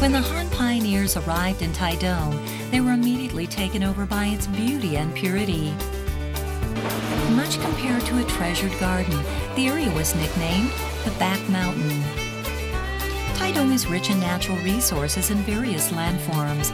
When the Han pioneers arrived in Taidong, they were immediately taken over by its beauty and purity. Much compared to a treasured garden, the area was nicknamed the Back Mountain. Taidong is rich in natural resources and various landforms.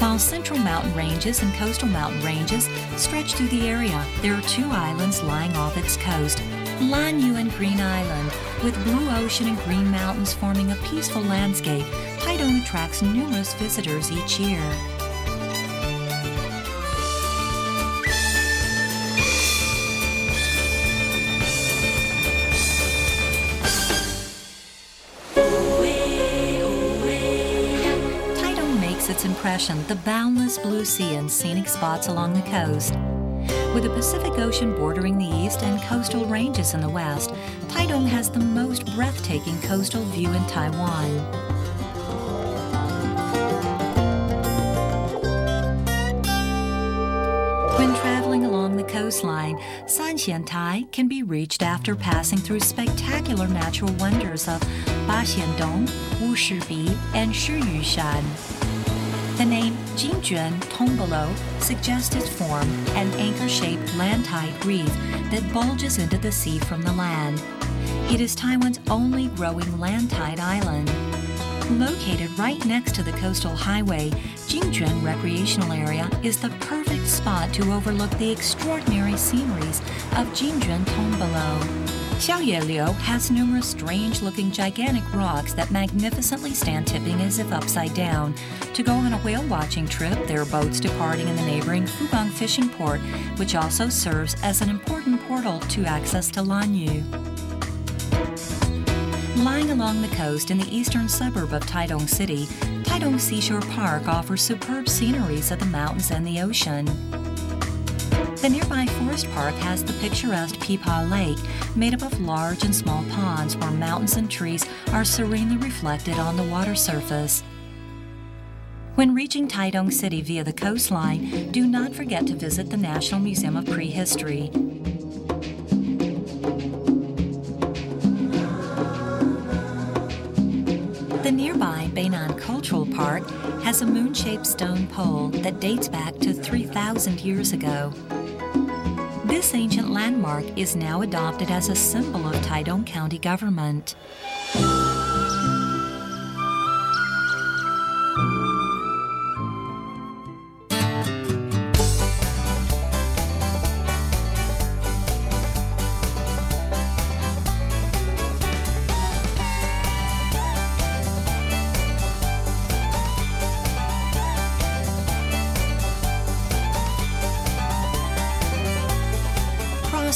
While central mountain ranges and coastal mountain ranges stretch through the area, there are two islands lying off its coast Lanyu and Green Island, with blue ocean and green mountains forming a peaceful landscape. Taidong attracts numerous visitors each year. Its impression the boundless blue sea and scenic spots along the coast. With the Pacific Ocean bordering the east and coastal ranges in the west, Taidong has the most breathtaking coastal view in Taiwan. When traveling along the coastline, Sanxiantai can be reached after passing through spectacular natural wonders of Baxiandong, Wushibi, and Shiyushan. The name Jingjuan Tombolo suggests its form an anchor-shaped land-tied reef that bulges into the sea from the land. It is Taiwan's only growing land-tied island. Located right next to the coastal highway, Jingjuan Recreational Area is the perfect spot to overlook the extraordinary sceneries of Jingjuan Tombolo. Xiaoyeliu has numerous strange-looking gigantic rocks that magnificently stand tipping as if upside down. To go on a whale watching trip, there are boats departing in the neighboring Fugang fishing port, which also serves as an important portal to access to Lanyu. Lying along the coast in the eastern suburb of Taidong City, Taidong Seashore Park offers superb sceneries of the mountains and the ocean. The nearby forest park has the picturesque Pipa Lake, made up of large and small ponds where mountains and trees are serenely reflected on the water surface. When reaching Taidong City via the coastline, do not forget to visit the National Museum of Prehistory. Nearby Cultural Park has a moon-shaped stone pole that dates back to 3,000 years ago. This ancient landmark is now adopted as a symbol of Taidong County government.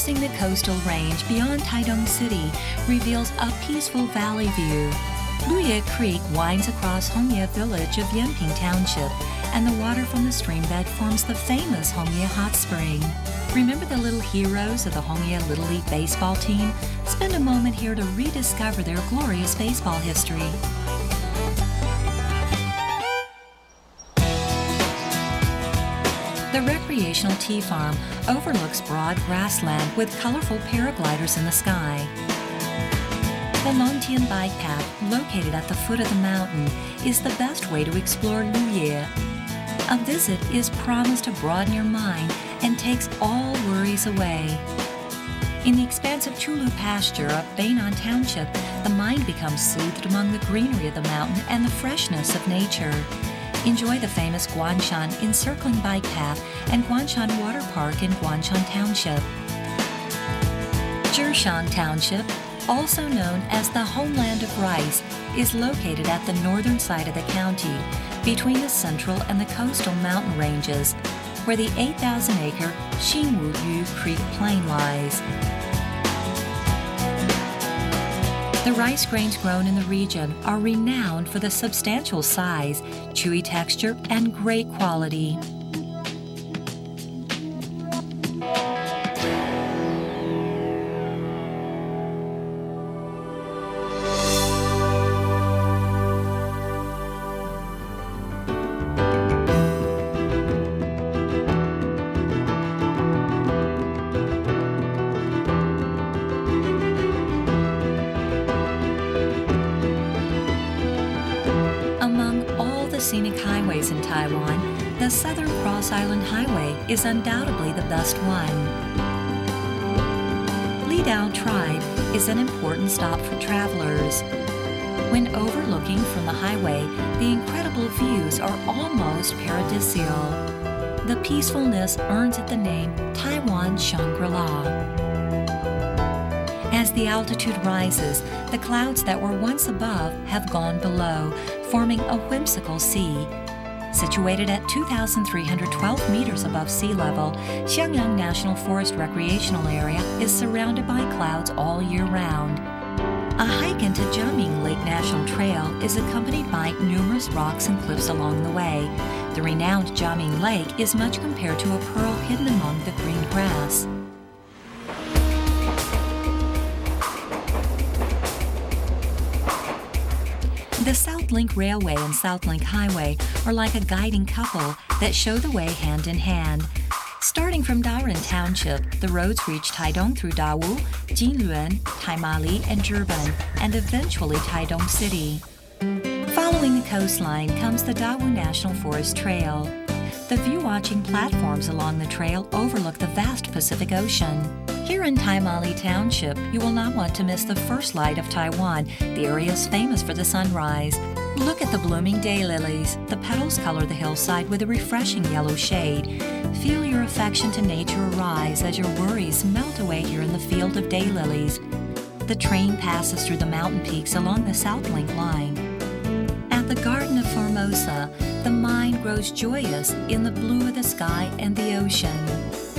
Crossing the coastal range beyond Taidong City reveals a peaceful valley view. Luye Creek winds across Hongye village of Yanping Township, and the water from the streambed forms the famous Hongye Hot Spring. Remember the little heroes of the Hongye Little League baseball team? Spend a moment here to rediscover their glorious baseball history. The recreational tea farm overlooks broad grassland with colorful paragliders in the sky. The Longtian bike path, located at the foot of the mountain, is the best way to explore Luye. A visit is promised to broaden your mind and takes all worries away. In the expansive Chulu pasture of Beinan Township, the mind becomes soothed among the greenery of the mountain and the freshness of nature. Enjoy the famous Guanshan Encircling Bike Path and Guanshan Water Park in Guanshan Township. Zhishan Township, also known as the homeland of rice, is located at the northern side of the county, between the central and the coastal mountain ranges, where the 8,000 acre Xinwu Yu Creek Plain lies. The rice grains grown in the region are renowned for the substantial size, chewy texture, and great quality. Taiwan, the Southern Cross Island Highway is undoubtedly the best one. Li Lidao Tribe is an important stop for travelers. When overlooking from the highway, the incredible views are almost paradisial. The peacefulness earns it the name Taiwan Shangri-La. As the altitude rises, the clouds that were once above have gone below, forming a whimsical sea. Situated at 2,312 meters above sea level, Xiangyang National Forest Recreational Area is surrounded by clouds all year round. A hike into Jiaming Lake National Trail is accompanied by numerous rocks and cliffs along the way. The renowned Jiaming Lake is much compared to a pearl hidden among the green grass. The Southlink Railway and Southlink Highway are like a guiding couple that show the way hand in hand. Starting from Daren Township, the roads reach Taidong through Dawu, Jinluan, Taimali, and Zhiben, and eventually Taidong City. Following the coastline comes the Dawu National Forest Trail. The view-watching platforms along the trail overlook the vast Pacific Ocean. Here in Taimali Township, you will not want to miss the first light of Taiwan. The area is famous for the sunrise. Look at the blooming daylilies. The petals color the hillside with a refreshing yellow shade. Feel your affection to nature arise as your worries melt away here in the field of daylilies. The train passes through the mountain peaks along the South Southlink line. At the Garden of Formosa, the mind grows joyous in the blue of the sky and the ocean.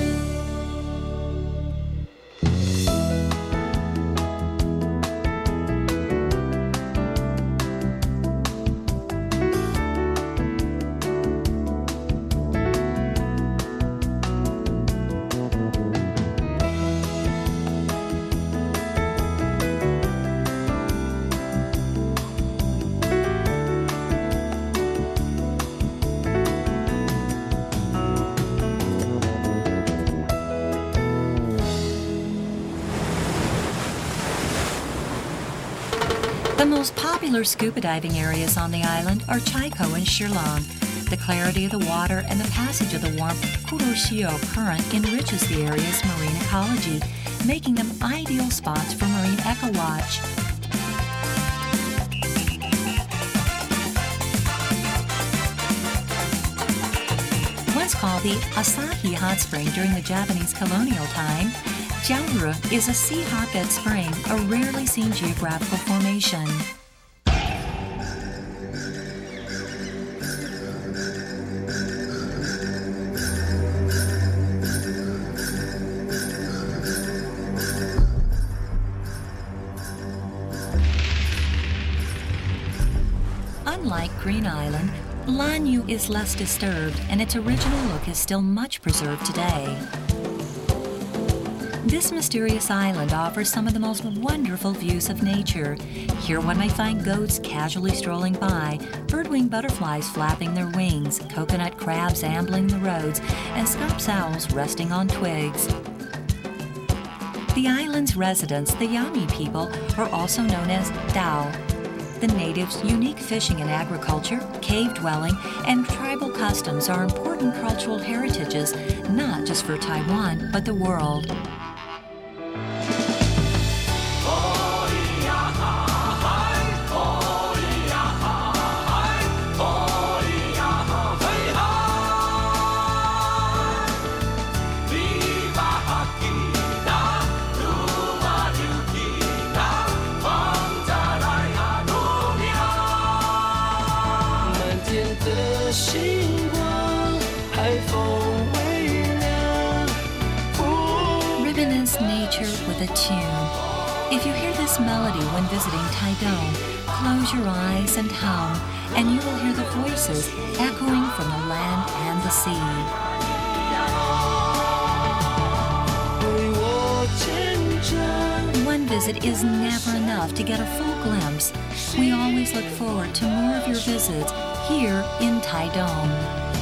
The most popular scuba diving areas on the island are Chaikou and Shilang. The clarity of the water and the passage of the warm Kuroshio current enriches the area's marine ecology, making them ideal spots for marine eco-watch. Once called the Asahi Hot Spring during the Japanese colonial time, Zhaori is a sea hotbed spring, a rarely seen geographical formation. Unlike Green Island, Lanyu is less disturbed and its original look is still much preserved today. This mysterious island offers some of the most wonderful views of nature. Here one may find goats casually strolling by, birdwing butterflies flapping their wings, coconut crabs ambling the roads, and scops owls resting on twigs. The island's residents, the Yami people, are also known as Dao. The natives' unique fishing and agriculture, cave dwelling, and tribal customs are important cultural heritages, not just for Taiwan, but the world. Ribbon is nature with a tune. If you hear this melody when visiting Taidong, close your eyes and hum, and you will hear the voices echoing from the land and the sea. One visit is never enough to get a full glimpse. We always look forward to more of your visits here in Taidong.